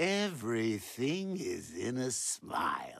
Everything is in a smile.